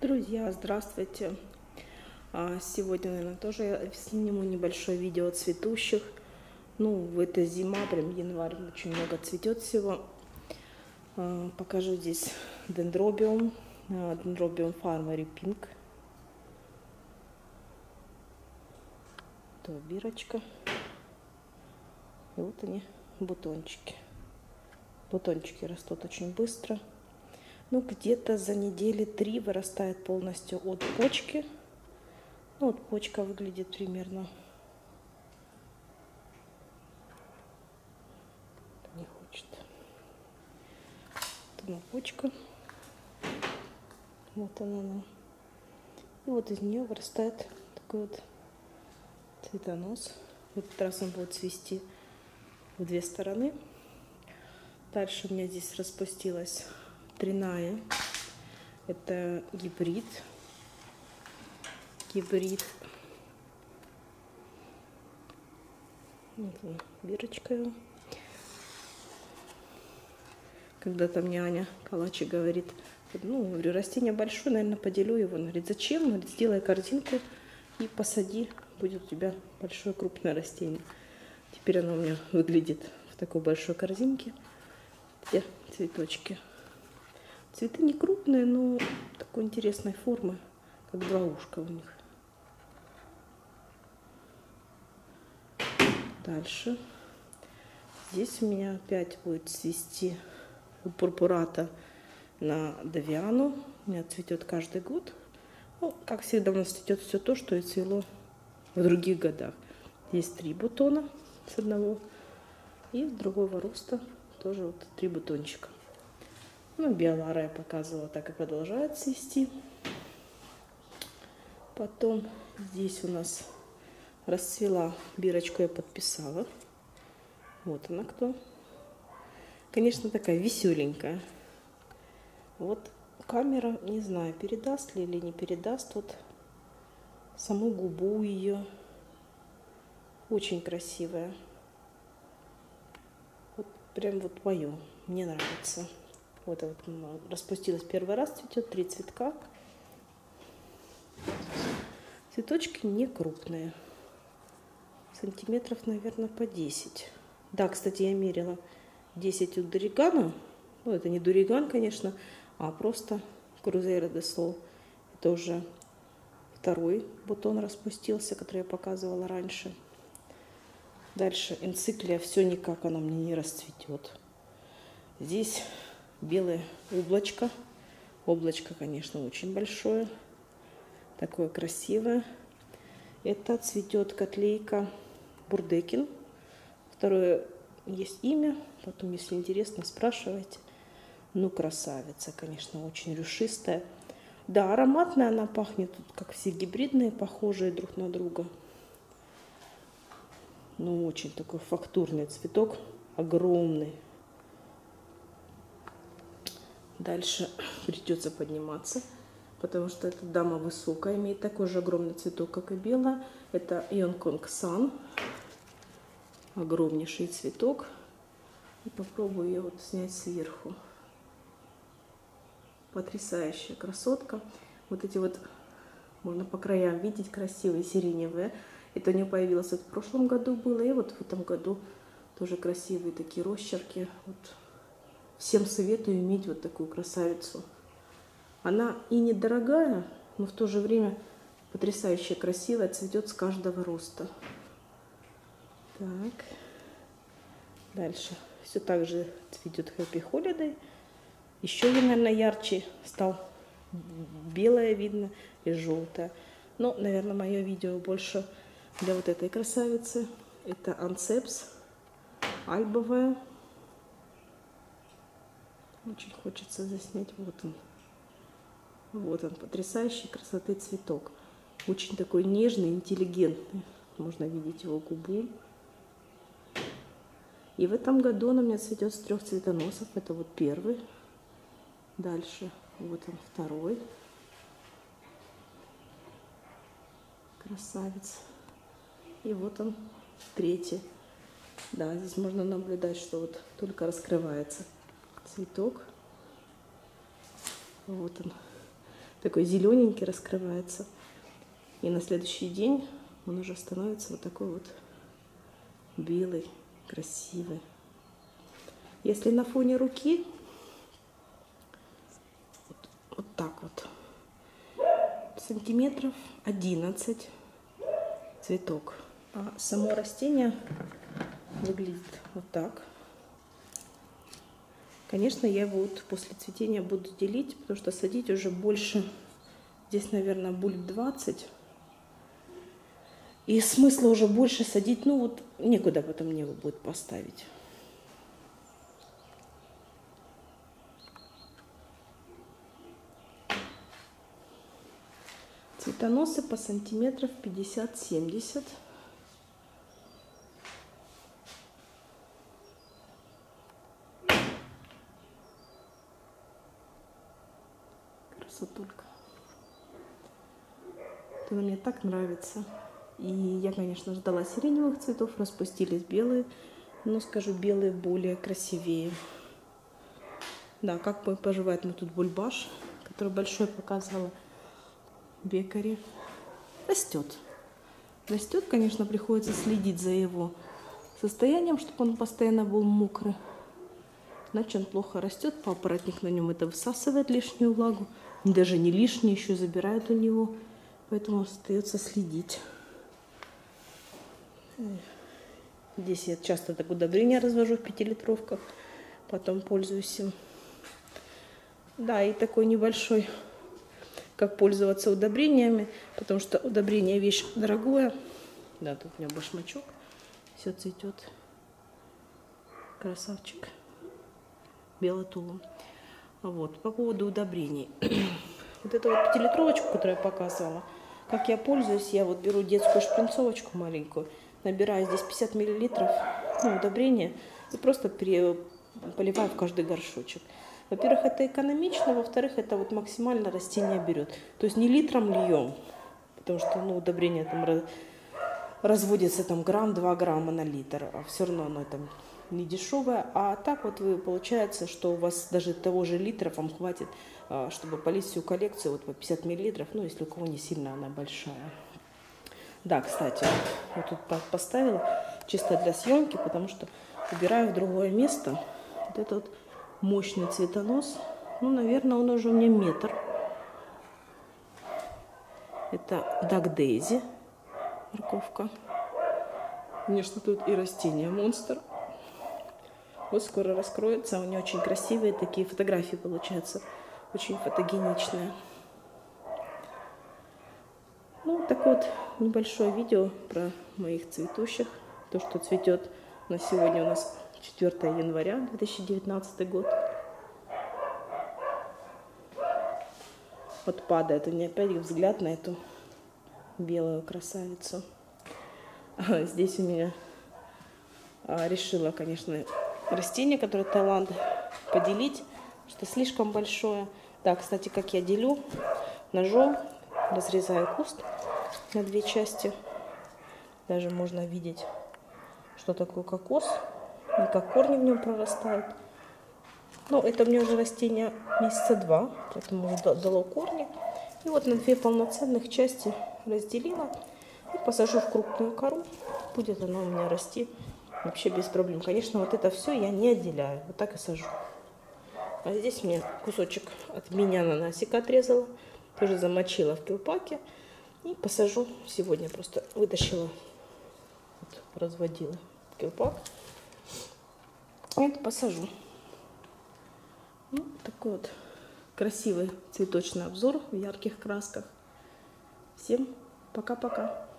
Друзья, здравствуйте! А, Сегодня, наверное, тоже сниму небольшое видео цветущих. Ну, в это зима, прям январь, очень много цветет всего. А, Покажу здесь дендробиум, а, дендробиум фармари пинк. То бирочка. И вот они, бутончики. Бутончики растут очень быстро. Ну, где-то за недели три вырастает полностью от почки. Ну, вот почка выглядит примерно. Не хочет. Вот почка. Вот она, она. И вот из нее вырастает такой вот цветонос. В этот раз он будет цвести в две стороны. Дальше у меня здесь распустилась Триная. Это гибрид. Гибрид. Бирочка его. Когда-то мне Аня Калачи говорит, ну, говорю, растение большое, наверное, поделю его. Она говорит, зачем? Говорит, сделай корзинку и посади, будет у тебя большое крупное растение. Теперь оно у меня выглядит в такой большой корзинке, где цветочки. Цветы не крупные, но такой интересной формы, как два ушка у них. Дальше. Здесь у меня опять будет цвести у пурпурата на Давиану. У меня цветет каждый год. Ну, как всегда, у нас цветет все то, что и цвело в других годах. Есть три бутона с одного. И с другого роста тоже вот три бутончика. Ну, биолара я показывала, так и продолжает цвести. Потом здесь у нас расцвела бирочку, я подписала. Вот она кто. Конечно, такая веселенькая. Вот камера, не знаю, передаст ли или не передаст. Вот саму губу ее. Очень красивая. Вот прям вот мое. Мне нравится. Вот, вот распустилась первый раз, цветет три цветка. Цветочки не крупные. Сантиметров, наверное, по 10. Да, кстати, я мерила 10 у Дуригана. Ну, это не Дуриган, конечно, а просто Крузейра де Сол. Это уже второй бутон распустился, который я показывала раньше. Дальше энциклия все никак она мне не расцветет. Здесь белое облачко. Облачко, конечно, очень большое. Такое красивое. Это цветет котлейка Бурдекин. Второе есть имя. Потом, если интересно, спрашивайте. Ну, красавица, конечно, очень рюшистая. Да, ароматная она пахнет, как все гибридные, похожие друг на друга. Ну, очень такой фактурный цветок, огромный. Дальше придется подниматься, потому что эта дама высокая, имеет такой же огромный цветок, как и белая. Это Ионконг Сан. Огромнейший цветок. И попробую ее вот снять сверху. Потрясающая красотка. Вот эти вот, можно по краям видеть, красивые сиреневые. Это у нее появилось в прошлом году было, и вот в этом году тоже красивые такие росчерки. Вот Всем советую иметь вот такую красавицу. Она и недорогая, но в то же время потрясающе красивая, цветет с каждого роста. Так. Дальше. Все так же цветет Happy Holiday. Еще, наверное, ярче стал белое видно и желтое. Но, наверное, мое видео больше для вот этой красавицы. Это Ансепс альбовая. Очень хочется заснять. Вот он. Вот он, потрясающий красоты цветок. Очень такой нежный, интеллигентный. Можно видеть его губу. И в этом году он у меня цветет с трех цветоносов. Это вот первый. Дальше вот он второй. Красавец. И вот он третий. Да, здесь можно наблюдать, что вот только раскрывается цветок. Вот он. такой зелененький раскрывается. И на следующий день он уже становится вот такой вот белый, красивый. Если на фоне руки, вот, вот так вот, сантиметров 11 цветок. А само растение выглядит вот так. Конечно, я вот после цветения буду делить, потому что садить уже больше. Здесь, наверное, будет 20. И смысла уже больше садить, ну вот некуда потом мне его будет поставить. Цветоносы по сантиметров 50-70. Красотулька. Это мне так нравится. И я, конечно, ждала сиреневых цветов, распустились белые. Но, скажу, белые более красивее. Да, как поживает мы тут бульбаш, который большой показывала бекаре. Растет. Растет, конечно, приходится следить за его состоянием, чтобы он постоянно был мокрый. Иначе он плохо растет, папоротник на нем это высасывает лишнюю влагу. Даже не лишнее еще забирает у него. Поэтому остается следить. Здесь я часто так удобрения развожу в пятилитровках. Потом пользуюсь им. Да, и такой небольшой, как пользоваться удобрениями. Потому что удобрение вещь дорогое. Да, тут у меня башмачок. Все цветет. Красавчик. Белотулом. Вот, по поводу удобрений. вот эту вот пятилитровочку, которую я показывала, как я пользуюсь, я вот беру детскую шпринцовочку маленькую, набираю здесь 50 миллилитров ну, удобрения и просто при, поливаю в каждый горшочек. Во-первых, это экономично, во-вторых, это вот максимально растение берет. То есть не литром льем, потому что ну, удобрение там разводится там грамм, 2 грамма на литр, а все равно оно там не дешевое. А так вот вы получается, что у вас даже того же литра вам хватит, а, чтобы полить всю коллекцию вот по 50 миллилитров, ну если у кого не сильно она большая. Да, кстати, вот тут поставила чисто для съемки, потому что убираю в другое место. Вот этот мощный цветонос. Ну, наверное, он уже у меня метр. Это Даг Дейзи, морковка. Конечно, тут и растение монстр. Вот скоро раскроется. У нее очень красивые такие фотографии получаются. Очень фотогеничные. Ну, так вот, небольшое видео про моих цветущих. То, что цветет на сегодня у нас 4 января 2019 год. Вот падает у меня опять взгляд на эту белую красавицу. А здесь у меня а, решила, конечно, растение, которое талант, поделить, что слишком большое. Да, кстати, как я делю ножом, разрезаю куст на две части. Даже можно видеть, что такое кокос и как корни в нем прорастают. Но это мне уже растение месяца два, поэтому уже дало корни. И вот на две полноценных части разделила и посажу в крупную кору. Будет оно у меня расти вообще без проблем. Конечно, вот это все я не отделяю, вот так и сажу. А здесь мне кусочек от меня нанасика отрезала, тоже замочила в килпаке и посажу сегодня. Просто вытащила, вот, разводила килпак. Это посажу. Ну, такой вот красивый цветочный обзор в ярких красках. Всем пока-пока.